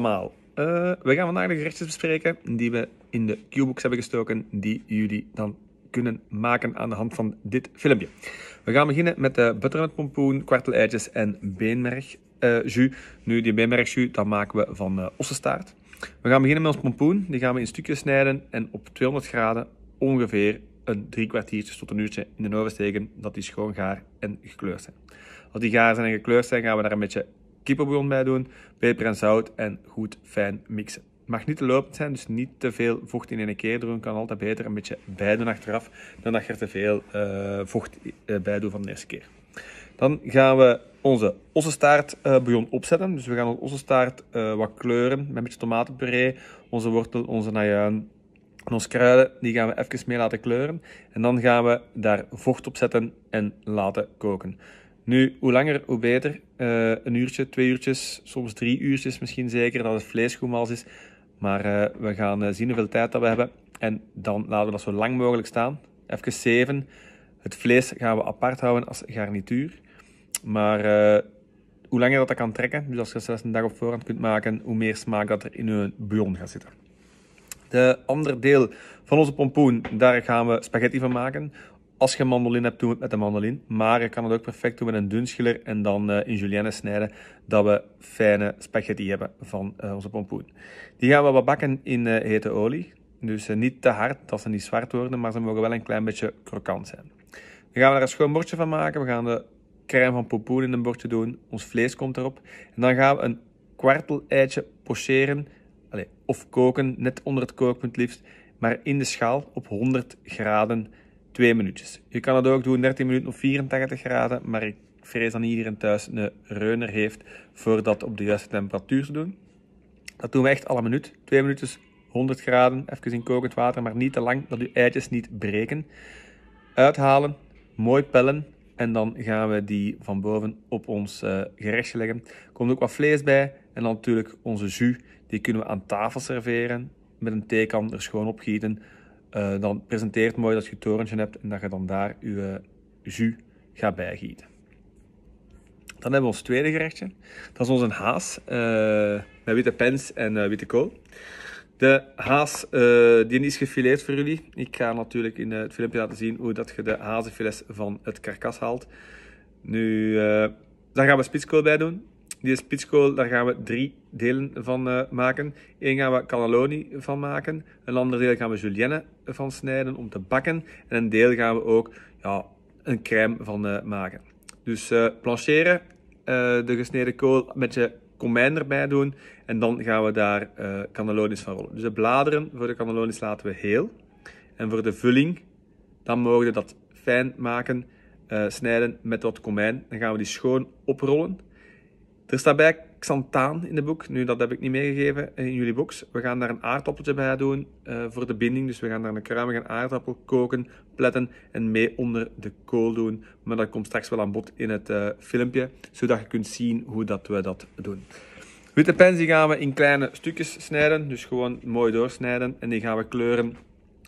Uh, we gaan vandaag de gerechtjes bespreken die we in de Q-box hebben gestoken, die jullie dan kunnen maken aan de hand van dit filmpje. We gaan beginnen met de butternut pompoen, kwarteleitjes en beenmerg uh, jus. Nu, die beenmerg dat maken we van uh, ossenstaart. We gaan beginnen met ons pompoen. Die gaan we in stukjes snijden en op 200 graden ongeveer een drie kwartiertjes tot een uurtje in de oven steken, dat die schoon gaar en gekleurd zijn. Als die gaar zijn en gekleurd zijn, gaan we daar een beetje kippenbouillon bij doen, peper en zout en goed fijn mixen. Mag niet te lopend zijn, dus niet te veel vocht in één keer doen. Kan altijd beter een beetje bijdoen achteraf, dan dat je er te veel uh, vocht uh, bij doet van de eerste keer. Dan gaan we onze ossenstaart bouillon opzetten. Dus we gaan onze ossenstaart wat kleuren met een beetje tomatenpuree, onze wortel, onze najuin, en onze kruiden die gaan we even mee laten kleuren. En dan gaan we daar vocht op zetten en laten koken. Nu, hoe langer, hoe beter. Uh, een uurtje, twee uurtjes, soms drie uurtjes misschien zeker, dat het vlees goed is. Maar uh, we gaan uh, zien hoeveel tijd dat we hebben. En dan laten we dat zo lang mogelijk staan. Even zeven. Het vlees gaan we apart houden als garnituur. Maar hoe langer dat, dat kan trekken, dus als je zelfs een dag op voorhand kunt maken, hoe meer smaak dat er in je bouillon gaat zitten. De andere deel van onze pompoen, daar gaan we spaghetti van maken. Als je een mandolin hebt, doen we het met een mandolin. Maar je kan het ook perfect doen met een dunschiller en dan uh, in julienne snijden, dat we fijne spaghetti hebben van uh, onze pompoen. Die gaan we wat bakken in uh, hete olie. Dus niet te hard, dat ze niet zwart worden, maar ze mogen wel een klein beetje krokant zijn. Dan gaan we daar een schoon bordje van maken. We gaan de crème van pompoen in een bordje doen. Ons vlees komt erop. En dan gaan we een kwartel eitje pocheren. Allez, of koken, net onder het kookpunt liefst. Maar in de schaal op 100 graden 2 minuutjes. Je kan het ook doen 13 minuten of 84 graden, maar ik vrees dat iedereen thuis een reuner heeft voor dat op de juiste temperatuur te doen. Dat doen we echt alle minuut. 2 minuutjes 100 graden, even in kokend water, maar niet te lang, dat uw eitjes niet breken. Uithalen, mooi pellen en dan gaan we die van boven op ons uh, gerechtje leggen. Er komt ook wat vlees bij en dan natuurlijk onze jus, die kunnen we aan tafel serveren met een theekan er schoon opgieten uh, dan presenteert mooi dat je een torentje hebt en dat je dan daar je jus gaat bijgieten. Dan hebben we ons tweede gerechtje. Dat is onze haas uh, met witte pens en uh, witte kool. De haas die is gefileerd voor jullie. Ik ga natuurlijk in het filmpje laten zien hoe dat je de hazenfilets van het karkas haalt. Nu, daar gaan we spitskool bij doen. Die spitskool, daar gaan we drie delen van uh, maken. Eén gaan we cannelloni van maken. Een ander deel gaan we julienne van snijden om te bakken. En een deel gaan we ook ja, een crème van uh, maken. Dus uh, plancheren, de gesneden kool met je komijn erbij doen. En dan gaan we daar cannellonis van rollen. Dus de bladeren voor de cannellonis laten we heel. En voor de vulling, dan mogen we dat fijn maken, snijden met wat komijn. Dan gaan we die schoon oprollen. Er staat bij xanthaan in de boek. Nu, dat heb ik niet meegegeven in jullie box. We gaan daar een aardappeltje bij doen uh, voor de binding. Dus we gaan daar een kruimige aardappel koken, pletten en mee onder de kool doen. Maar dat komt straks wel aan bod in het uh, filmpje, zodat je kunt zien hoe dat we dat doen. Witte pens gaan we in kleine stukjes snijden, dus gewoon mooi doorsnijden. En die gaan we kleuren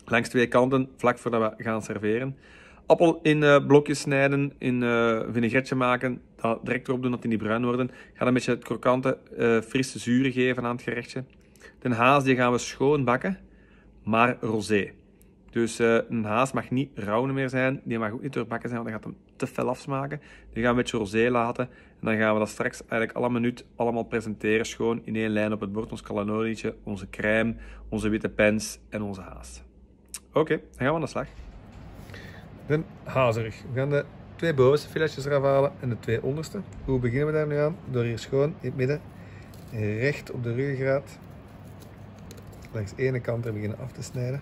langs twee kanten, vlak voordat we gaan serveren. Appel in uh, blokjes snijden, in uh, vinaigretje maken, dat direct erop doen dat die niet bruin worden. Gaat een beetje het krokante, uh, frisse zure geven aan het gerechtje. De haas die gaan we schoon bakken, maar rosé. Dus een haas mag niet rauw meer zijn, die mag ook niet doorbakken zijn, want dan gaat hem te fel afsmaken. Die gaan we een beetje rosé laten en dan gaan we dat straks eigenlijk alle minuut allemaal presenteren, schoon in één lijn op het bord. Ons calanolietje, onze crème, onze witte pens en onze haas. Oké, dan gaan we aan de slag de hazerig. We gaan de twee bovenste filetjes eraf halen en de twee onderste. Hoe beginnen we daar nu aan? Door hier schoon in het midden, recht op de ruggengraat, langs de ene kant er beginnen af te snijden.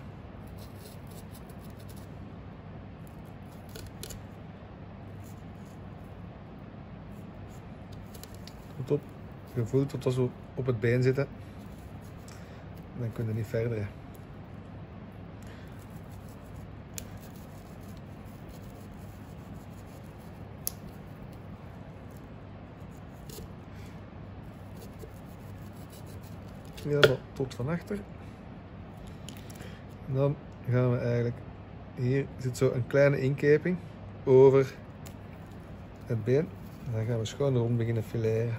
Tot op. Je voelt tot we op het been zitten. Dan kun je niet verder. Helemaal tot van achter. Dan gaan we eigenlijk, hier zit zo een kleine inkeping over het been. En dan gaan we schoon rond beginnen fileren.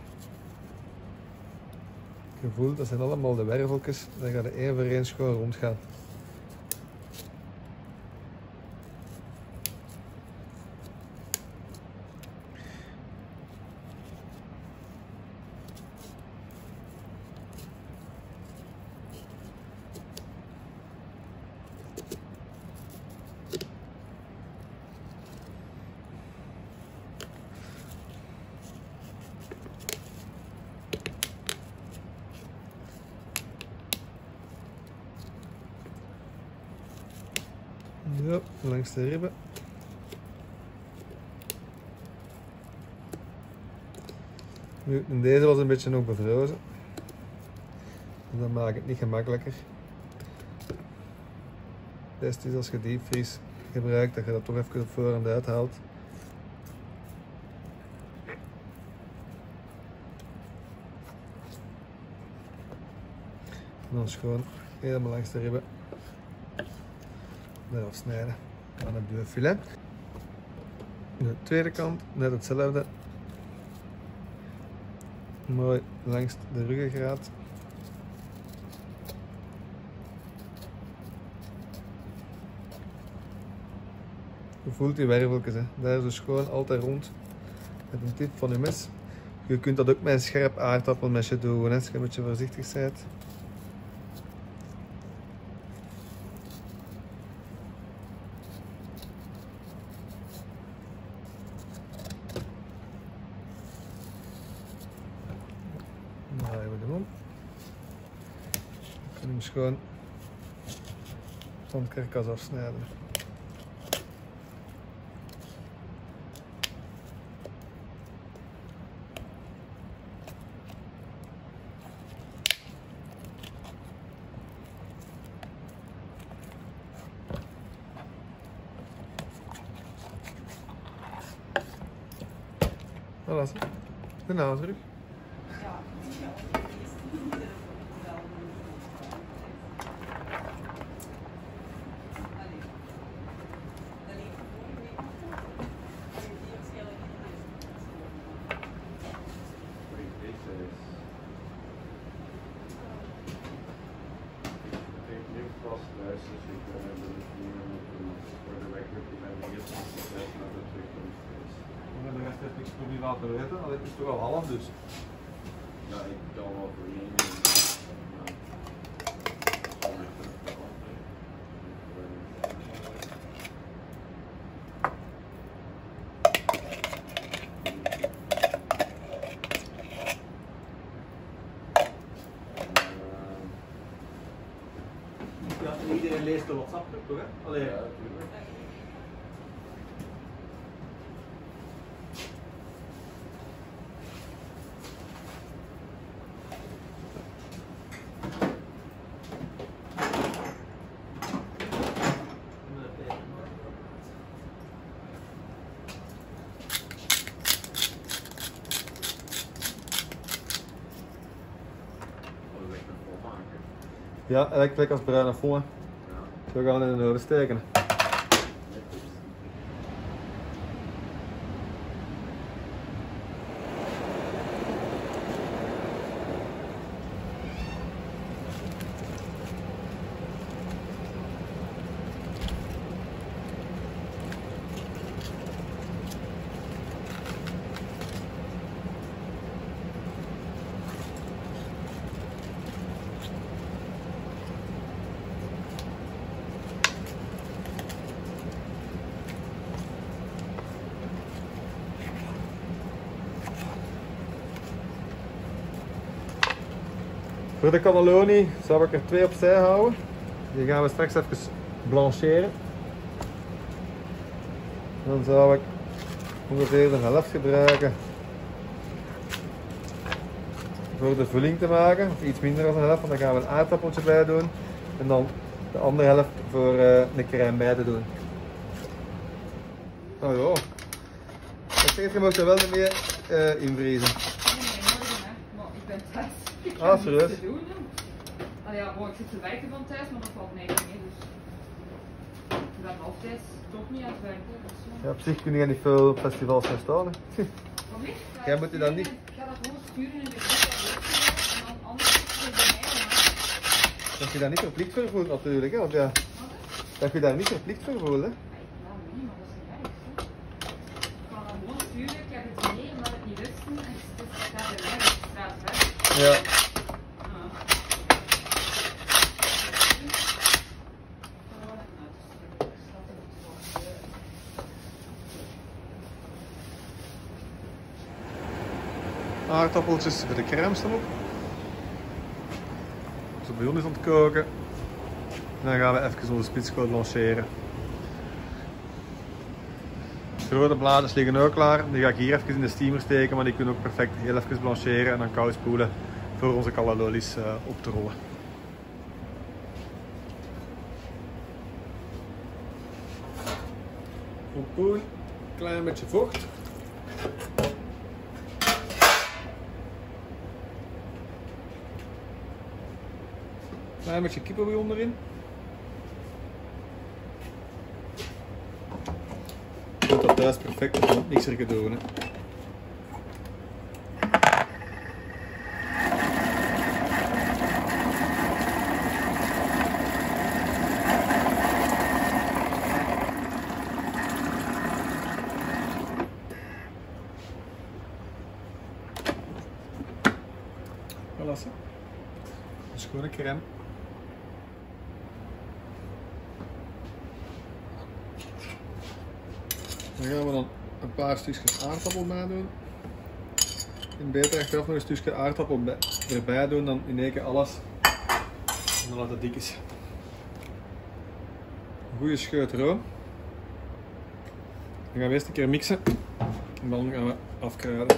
Je voelt, dat zijn allemaal de werveltjes. Dan gaat er één voor één schoon rondgaan. Ja, langs de ribben. Nu, en deze was een beetje nog bevrozen. Dat maakt het niet gemakkelijker. Het is als je diepvries gebruikt, dat je dat toch even op voorhand uithaalt. En dan gewoon helemaal langs de ribben eraf snijden. Dan heb je een filet. De tweede kant net hetzelfde. Mooi langs de ruggengraat. Je voelt die werveltjes, hè. daar is dus gewoon altijd rond met een tip van je mes. Je kunt dat ook met een scherp aardappelmesje doen, hè, als je een beetje voorzichtig bent. draaien we hem om. En hem schoon van het karkas afsnijden. Voilà, zo. de nazorg. En de rest heeft niks voor niet laten weten, alleen het is toch al half dus. Ja, ik kan wel voor één. Ja, iedereen leest de WhatsApp toch hè? Allee, Ja, natuurlijk. Ja, als bruine voor. Ja, Zo gaan we in de oven steken. netjes. Voor de cannelloni zou ik er twee opzij houden. Die gaan we straks even blancheren. Dan zou ik ongeveer de helft gebruiken voor de vulling te maken. Of iets minder dan de helft, want dan gaan we een aardappeltje bij doen. En dan de andere helft voor eh, de crème bij te doen. Oh ja. Ik zeg, je mag er wel niet meer eh, invriezen. Nee, morgen hè. Maar ik ben thuis. Ik Ah, heb serieus? te doen. ja, ik zit te werken van thuis, maar dat valt mij niet mee. Dus ik ben altijd toch niet aan het werken. Ja. Op zich kun je niet veel festivals gaan staan. hè. Mij? Jij moet je dan niet- Ik ga dat gewoon sturen in de groep. En dan anders Dat je daar niet verplicht voor voelt natuurlijk, hè? Want ja, dat je daar niet verplicht voor voelt, hè? Ja, nee, maar dat is niet erg. hè. Ik kan dan gewoon sturen, ik heb het mee, omdat het niet lusten. En het is daar bij mij op straat weg. Ja. Aardappeltjes voor de crème staan op. Onze bouillon is aan het koken. En dan gaan we even onze spitskool lanceren. De rode blaadjes liggen ook klaar. Die ga ik hier even in de steamer steken, maar die kunnen ook perfect heel even blancheren en dan koud spoelen voor onze cannellolis eh, op te rollen. Pompoen, klein beetje vocht. Klein beetje kippenbouillon erin. Je kunt thuis perfect met een schone crème. Dan gaan we dan paar stukjes aardappel bij doen. En beter achteraf nog een stukje aardappel bij- erbij doen dan in één keer alles. En dan laat het dik is. Een goede scheut room. Dan gaan we eerst een keer mixen. En dan gaan we afkruiden.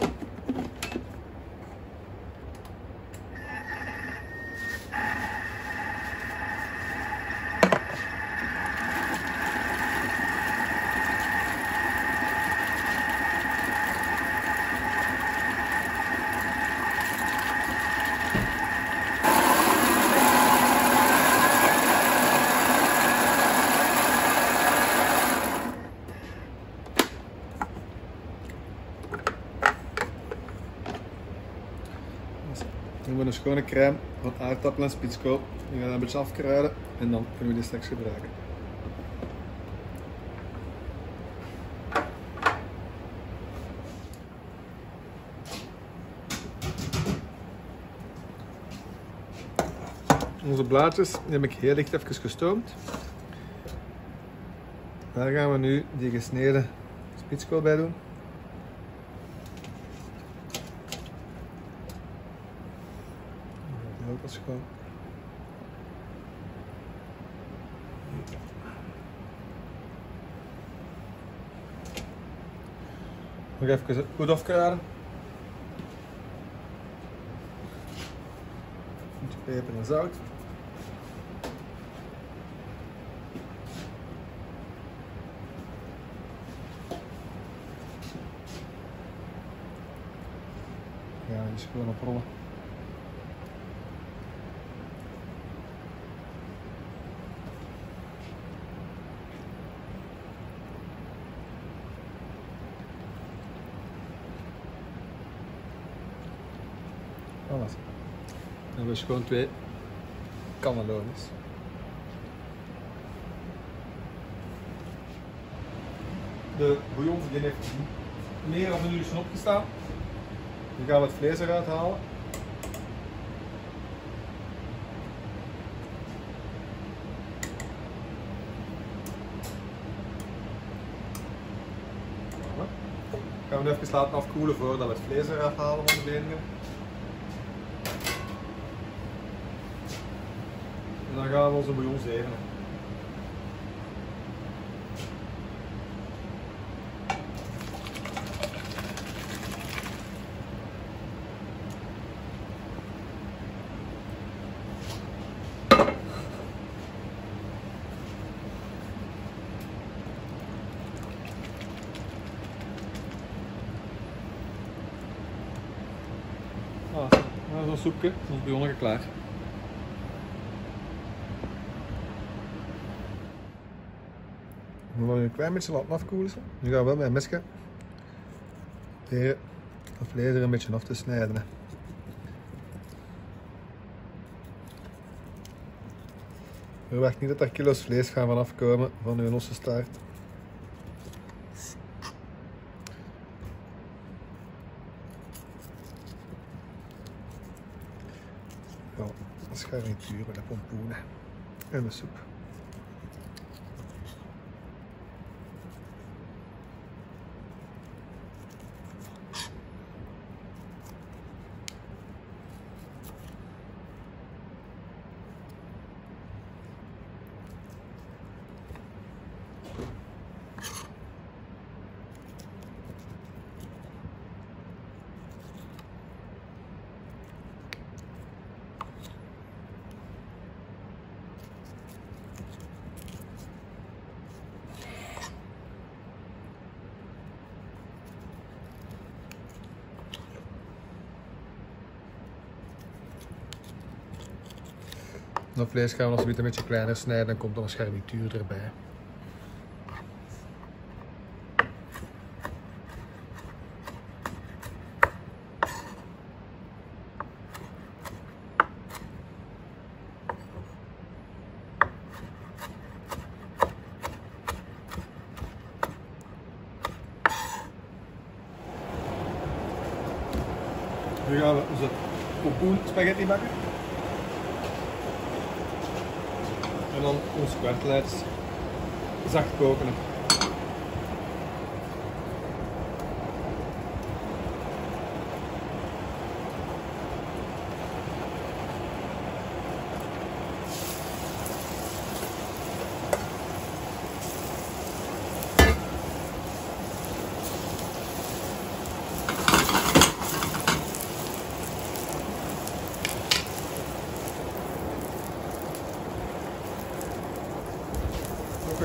Dan hebben we een schone crème van aardappel en spitskool. Die gaan we een beetje afkruiden en dan kunnen we die straks gebruiken. Onze blaadjes heb ik heel licht even gestoomd. Daar gaan we nu die gesneden spitskool bij doen. Ook als gewoon. Nog even goed afkruiden. Beetje peper en zout. Ja, die is gewoon op rollen. Alles. Dan hebben we gewoon twee cannellonis. De bouillon die heeft meer dan een uur zijn opgestaan. Nu gaan we het vlees eruit halen. Gaan we nu even laten afkoelen voordat we het vlees eruit halen van de benen. Dan gaan we onze bouillon zevenen. Ah, dat is soepje, ons bouillon is klaar. We gaan nu een klein beetje laten afkoelen. Nu gaan we wel met een proberen dat vlees er een beetje af te snijden. hè. Verwacht niet dat er kilo's vlees gaan van afkomen van uw ossenstaart. Ja, dat is garnituur met de pompoenen en de soep. Vlees gaan we als een beetje kleiner snijden, dan komt er een garnituur erbij. Nu gaan we onze pompoen spaghetti bakken. En dan onze kwartelijts zacht koken.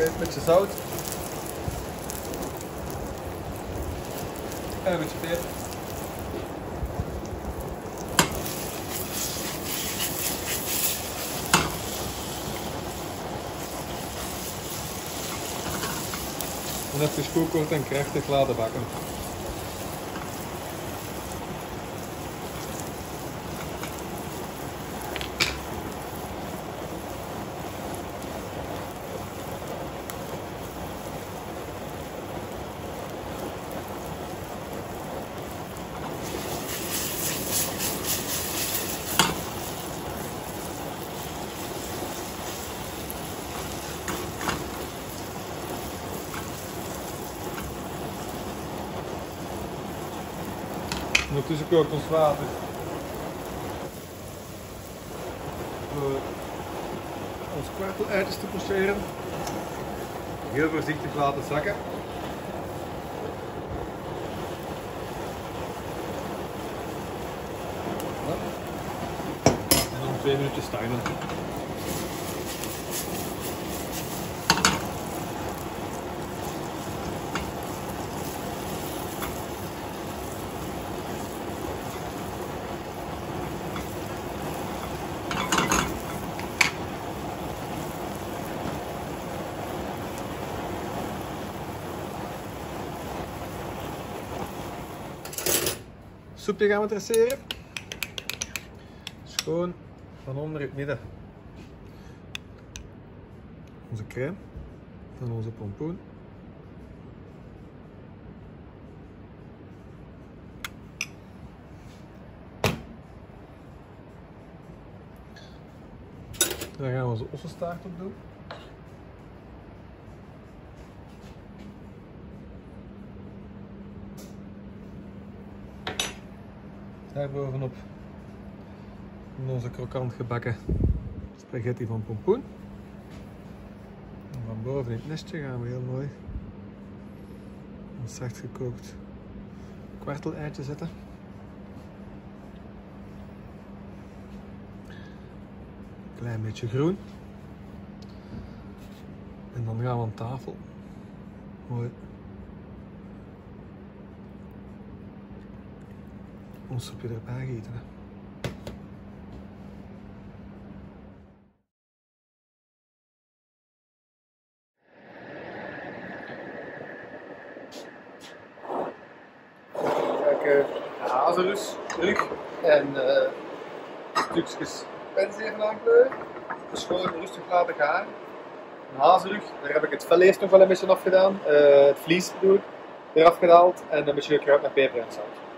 Een beetje zout. En een beetje peper. En even kort en krachtig laten bakken. Ondertussen kookt ons water. Voor ons kwartel te pocheren. Heel voorzichtig laten zakken. En dan twee minuutjes tuinen. Soepje gaan we dresseren. Schoon van onder het midden. Onze crème. Dan onze pompoen. Dan gaan we onze ossenstaart op doen. Daar bovenop onze krokant gebakken spaghetti van pompoen. En van boven in het nestje gaan we heel mooi een zacht gekookt kwartel-eitje zetten. Klein beetje groen. En dan gaan we aan tafel mooi ons soepje erbij gieten. hè. Lekker hazelrus terug en eh stukjes penseer aankleuren. dus gewoon rustig laten gaan. Een hazenrug, daar heb ik het vel eerst nog wel een beetje afgedaan. Eh, het vlies bedoel ik, eraf gehaald en een beetje kruid met peper en zout.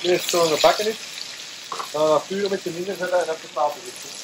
Het eerst zo gebakken is, dan het vuur een beetje minder zetten en dan de tafel zitten. We gaan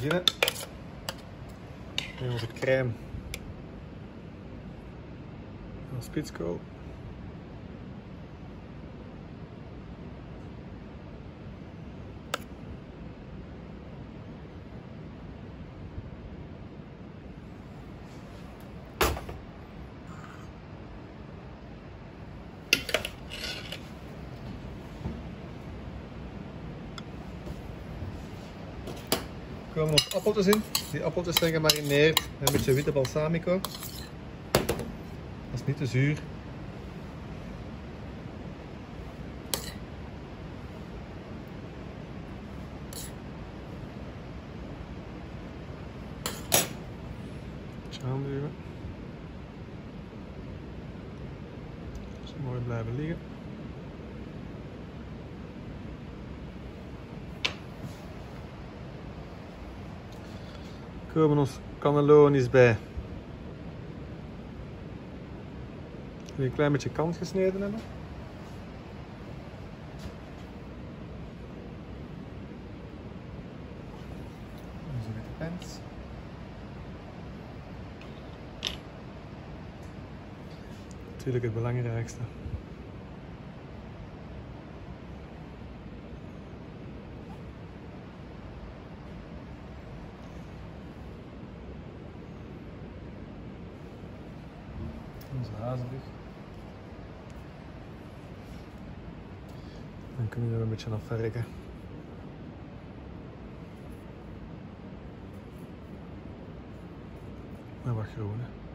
beginnen met onze crème van spitskool. Komen nog appeltjes in. Die appeltjes zijn gemarineerd met een beetje witte balsamico. Dat is niet te zuur. Beetje aanduwen. Ze mooi blijven liggen. Komen ons cannellonis bij. Nu een klein beetje kant gesneden hebben. Onze witte pens. Natuurlijk het belangrijkste. Onze hazenrug. Dan kunnen we er een beetje